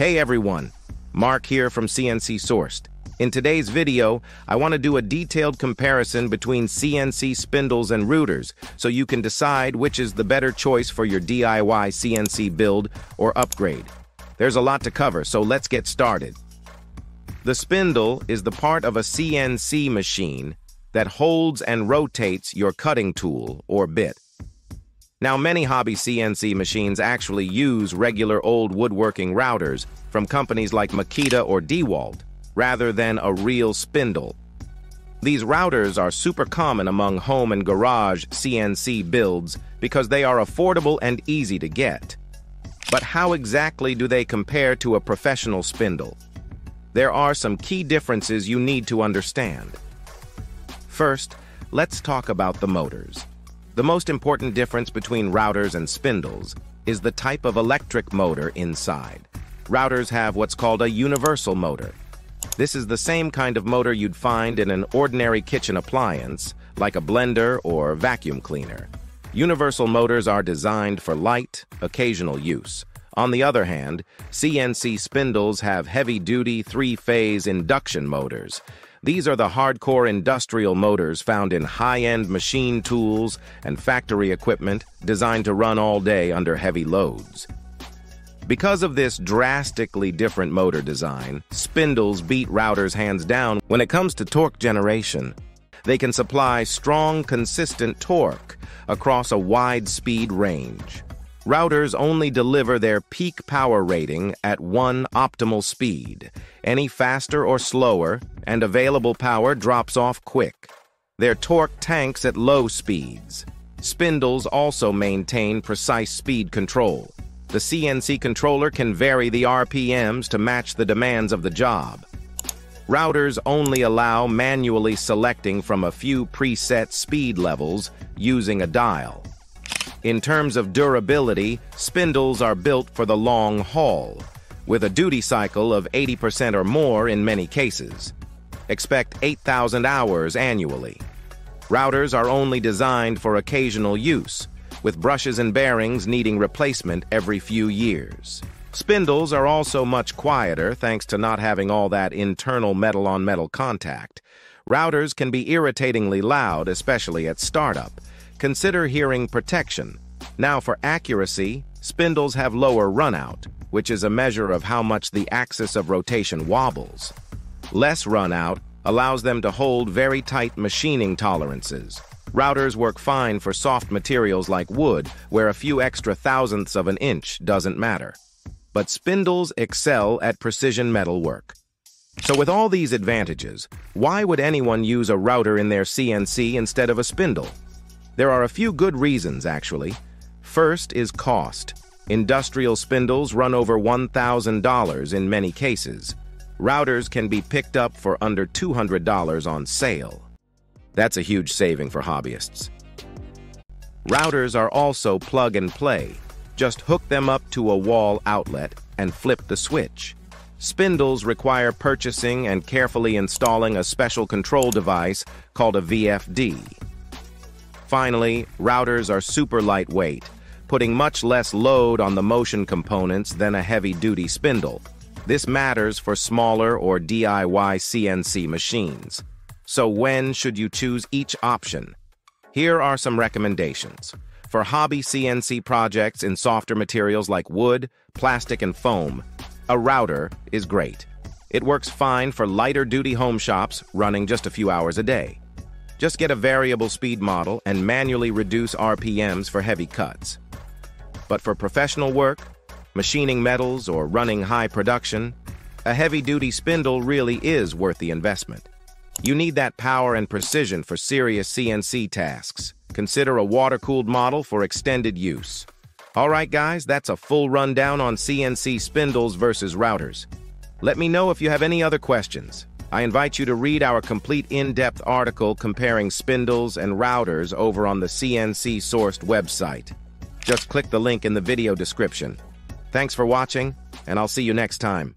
Hey everyone, Mark here from CNC Sourced. In today's video, I want to do a detailed comparison between CNC spindles and routers so you can decide which is the better choice for your DIY CNC build or upgrade. There's a lot to cover, so let's get started. The spindle is the part of a CNC machine that holds and rotates your cutting tool or bit. Now, many hobby CNC machines actually use regular old woodworking routers from companies like Makita or DeWalt, rather than a real spindle. These routers are super common among home and garage CNC builds because they are affordable and easy to get. But how exactly do they compare to a professional spindle? There are some key differences you need to understand. First, let's talk about the motors. The most important difference between routers and spindles is the type of electric motor inside. Routers have what's called a universal motor. This is the same kind of motor you'd find in an ordinary kitchen appliance, like a blender or vacuum cleaner. Universal motors are designed for light, occasional use. On the other hand, CNC spindles have heavy-duty three-phase induction motors. These are the hardcore industrial motors found in high-end machine tools and factory equipment designed to run all day under heavy loads. Because of this drastically different motor design, spindles beat routers hands down when it comes to torque generation. They can supply strong, consistent torque across a wide speed range. Routers only deliver their peak power rating at one optimal speed. Any faster or slower, and available power drops off quick. Their torque tanks at low speeds. Spindles also maintain precise speed control. The CNC controller can vary the RPMs to match the demands of the job. Routers only allow manually selecting from a few preset speed levels using a dial. In terms of durability, spindles are built for the long haul, with a duty cycle of 80% or more in many cases. Expect 8,000 hours annually. Routers are only designed for occasional use, with brushes and bearings needing replacement every few years. Spindles are also much quieter thanks to not having all that internal metal-on-metal -metal contact. Routers can be irritatingly loud, especially at startup, Consider hearing protection. Now for accuracy, spindles have lower runout, which is a measure of how much the axis of rotation wobbles. Less runout allows them to hold very tight machining tolerances. Routers work fine for soft materials like wood, where a few extra thousandths of an inch doesn't matter. But spindles excel at precision metal work. So with all these advantages, why would anyone use a router in their CNC instead of a spindle? There are a few good reasons, actually. First is cost. Industrial spindles run over $1,000 in many cases. Routers can be picked up for under $200 on sale. That's a huge saving for hobbyists. Routers are also plug and play. Just hook them up to a wall outlet and flip the switch. Spindles require purchasing and carefully installing a special control device called a VFD. Finally, routers are super lightweight, putting much less load on the motion components than a heavy-duty spindle. This matters for smaller or DIY CNC machines. So when should you choose each option? Here are some recommendations. For hobby CNC projects in softer materials like wood, plastic, and foam, a router is great. It works fine for lighter duty home shops running just a few hours a day. Just get a variable speed model and manually reduce RPMs for heavy cuts. But for professional work, machining metals, or running high production, a heavy-duty spindle really is worth the investment. You need that power and precision for serious CNC tasks. Consider a water-cooled model for extended use. All right, guys, that's a full rundown on CNC spindles versus routers. Let me know if you have any other questions. I invite you to read our complete in-depth article comparing spindles and routers over on the CNC-sourced website. Just click the link in the video description. Thanks for watching, and I'll see you next time.